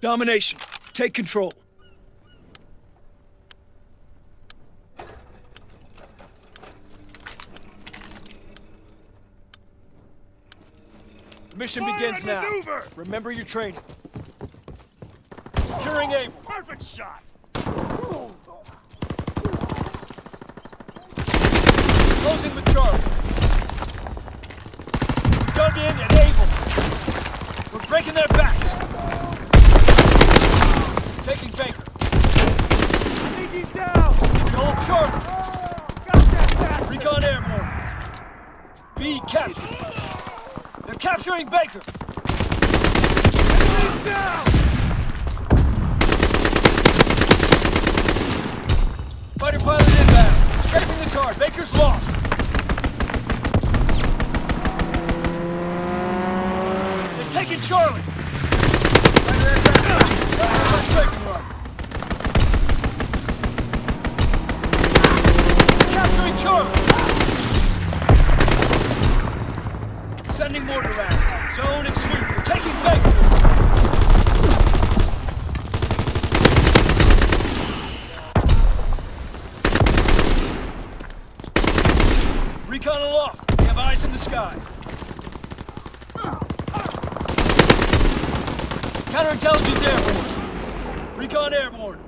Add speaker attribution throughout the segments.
Speaker 1: Domination. Take control. Mission
Speaker 2: Fire
Speaker 1: begins now.
Speaker 2: maneuver!
Speaker 1: Remember your training. Securing Able.
Speaker 2: Perfect shot!
Speaker 1: Closing with Charlie. Dug in and Able. We're breaking their backs. Taking Baker.
Speaker 2: I think he's down!
Speaker 1: Hold Charlie.
Speaker 2: Oh, got that bastard!
Speaker 1: Recon airborne. B captured. They're capturing Baker.
Speaker 2: He's down!
Speaker 1: Fighter pilot inbound. Scraping the car. Baker's lost. They're taking Charlie. Fighter aircraft. Uh, strafing run. Capturing Sending mortar rounds. Zone and sweep. They're taking Baker. Recon aloft. We have eyes in the sky. Counterintelligence airborne. Recon airborne.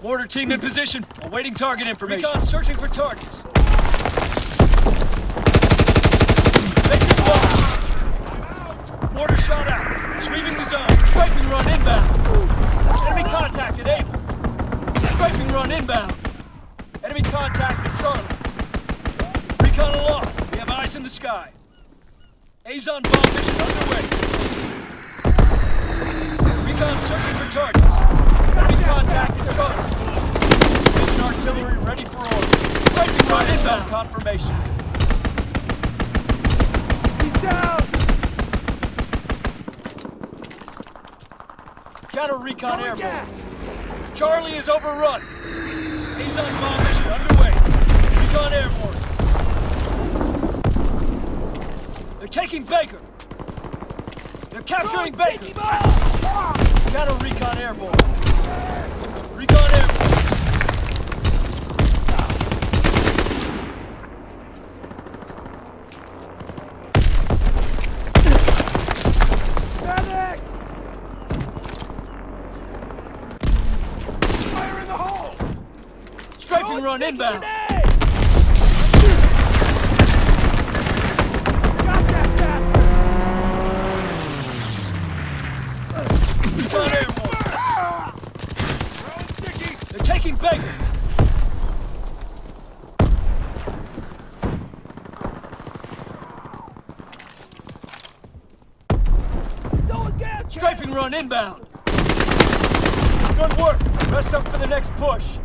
Speaker 1: Mortar team in position, awaiting target information. Recon searching for targets. Mortar shot out. Sweeping the zone. Strafing run inbound. Enemy contact at Able. Strafing run inbound. Enemy contact at Charlie. Recon aloft. We have eyes in the sky. Azon bomb mission underway. Recon searching for targets. Contact artillery ready for order. Inbound. Confirmation.
Speaker 2: He's down!
Speaker 1: Counter recon airborne. Charlie is overrun. Azon bomb mission underway. Recon airborne. They're taking Baker. They're capturing Baker. Counter recon airborne. Recon airborne.
Speaker 2: Medic! Fire in the hole!
Speaker 1: Strafing run inbound.
Speaker 2: grenade! Got that bastard!
Speaker 1: Recon airborne.
Speaker 2: Throwing sticky!
Speaker 1: They're taking Baker.
Speaker 2: Throwing gas! can!
Speaker 1: Strafing run inbound. Good work. Rest up for the next push.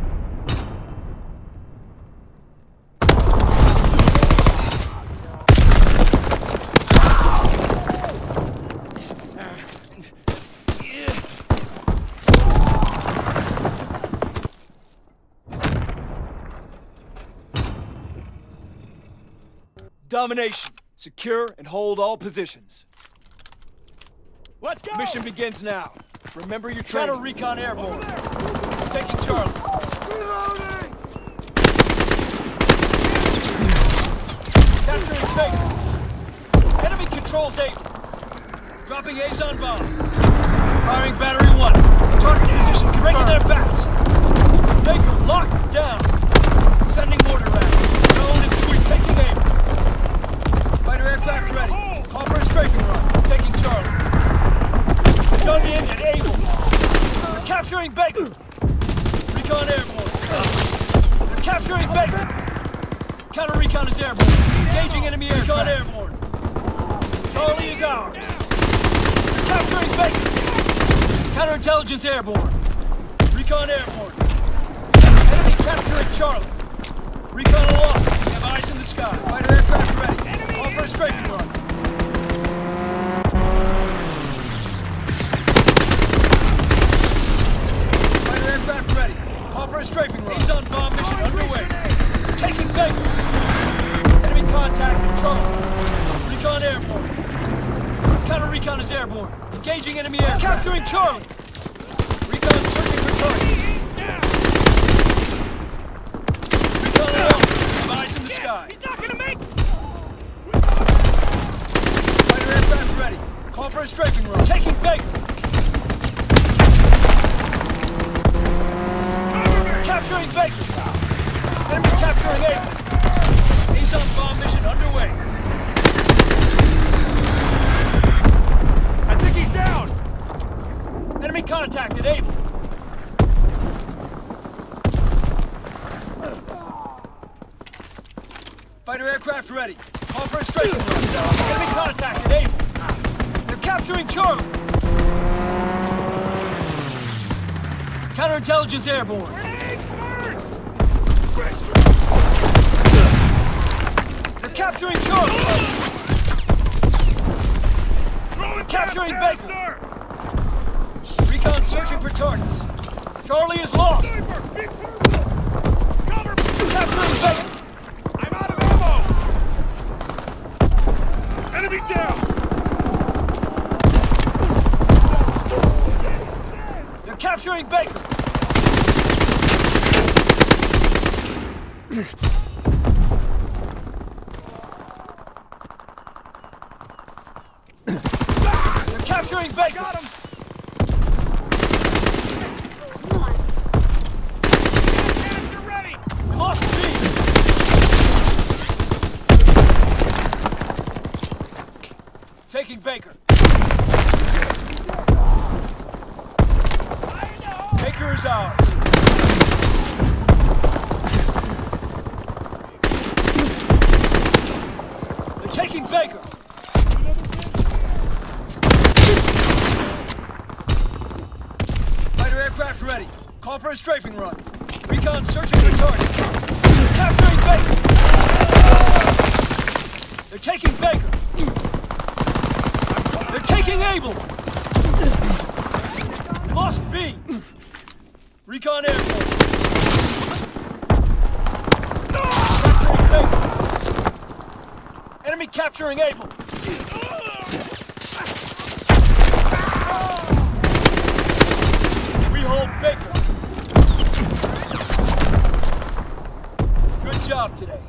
Speaker 1: Domination. Secure and hold all positions.
Speaker 2: Let's go!
Speaker 1: Mission begins now. Remember your training. Counter recon airborne. Taking Charlie.
Speaker 2: Reloading!
Speaker 1: Capturing Baker. Enemy controls eight. Dropping Azon bomb. Firing battery one. Target position. Breaking their backs. Baker locked down. Sending mortar rounds. Zone and sweep. Taking aim. Fighter aircraft ready. For strafing run. Taking Charlie. Dug in and able. They're capturing Baker. Recon airborne. They're capturing Baker. Counter recon is airborne. Engaging enemy aircraft. Recon airborne. Charlie is ours. They're Capturing Baker! Counterintelligence airborne. Recon airborne. Enemy capturing Charlie. Recon aloft. For a run. Taking Baker. Capturing Baker. Enemy capturing. Azon bomb mission underway.
Speaker 2: I think he's down.
Speaker 1: Enemy contacted Able. Fighter aircraft ready. Call for a strafing run. Enemy contacted. They're capturing Charlie. Counterintelligence airborne. They're capturing Charlie. Capturing Baker. Recon searching for targets. Charlie is lost. Capturing Baker.
Speaker 2: I'm out of ammo. Enemy down.
Speaker 1: Capturing Baker. They're capturing Baker.
Speaker 2: Got him. Canister ready.
Speaker 1: We lost B. Taking Baker. Is ours. They're taking Baker. Fighter aircraft ready. Call for a strafing run. Recon searching for target. Capturing Baker. They're taking Baker. They're taking Able. We lost B. Recon airborne. Enemy capturing Able. We hold Baker. Good job today.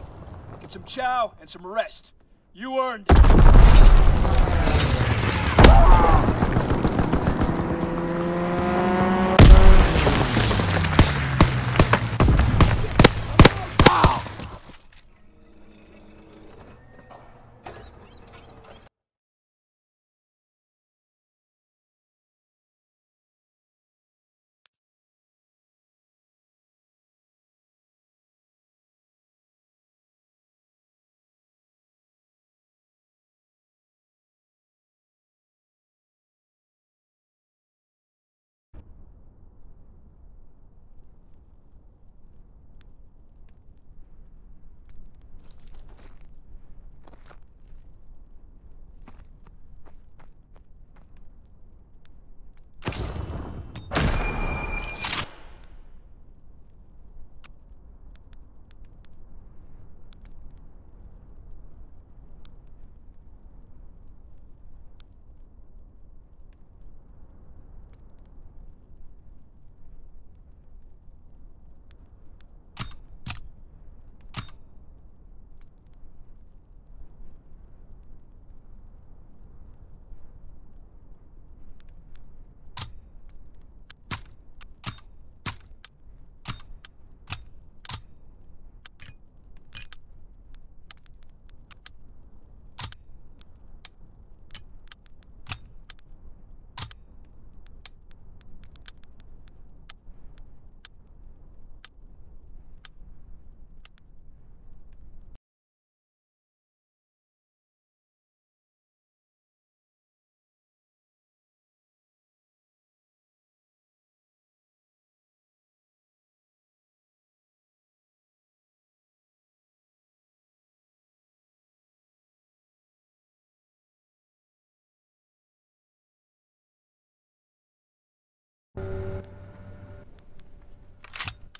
Speaker 1: Get some chow and some rest. You earned it.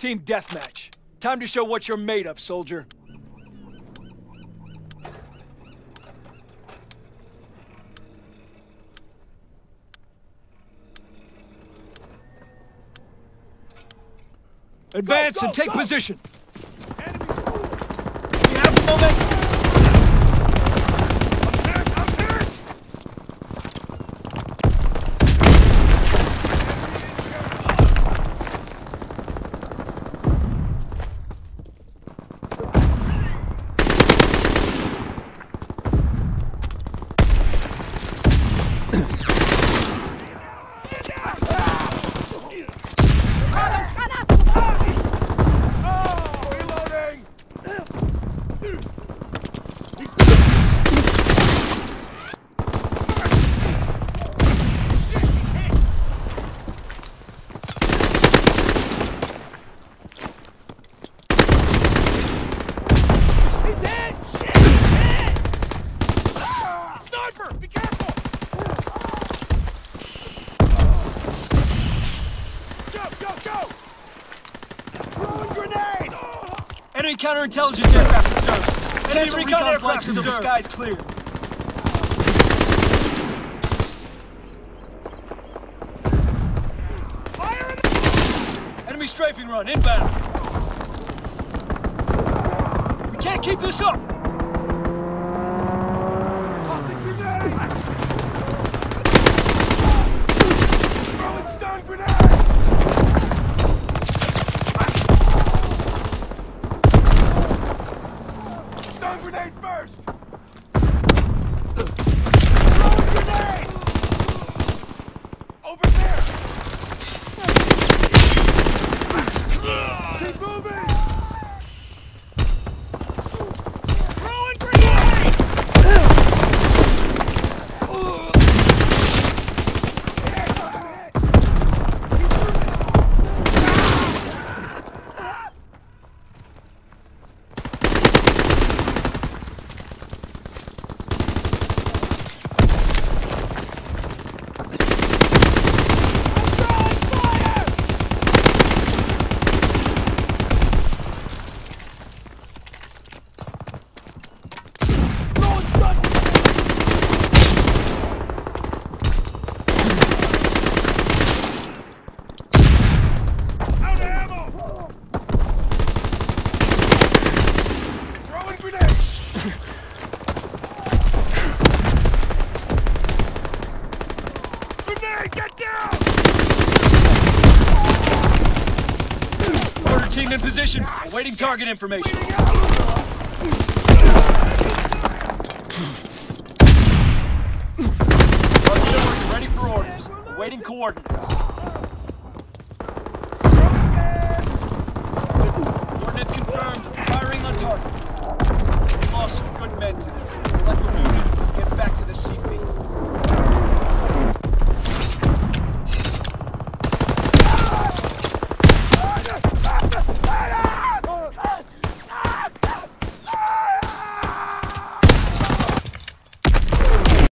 Speaker 1: Team deathmatch. Time to show what you're made of, soldier. Advance
Speaker 2: go,
Speaker 1: and take
Speaker 2: go.
Speaker 1: position.
Speaker 2: Enemy.
Speaker 1: We have the momentum.
Speaker 2: Hurt, I'm hurt. Oh, reloading. He's hit! Shit! He's hit! Ah, Sniper! Be careful! Go, go, go! Throwing grenade!
Speaker 1: Enemy counterintelligence aircraft observed. Enemy recon, recon aircraft until the sky's clear.
Speaker 2: Fire in the...
Speaker 1: Enemy strafing run inbound. We can't keep this up.
Speaker 2: Grenade first! Throwing grenade! Over there! Keep moving! Throwing grenade! Out of ammo! Throwing grenade! Grenade, get down!
Speaker 1: Mortar team in position. Target information. Ready for orders. Awaiting coordinates.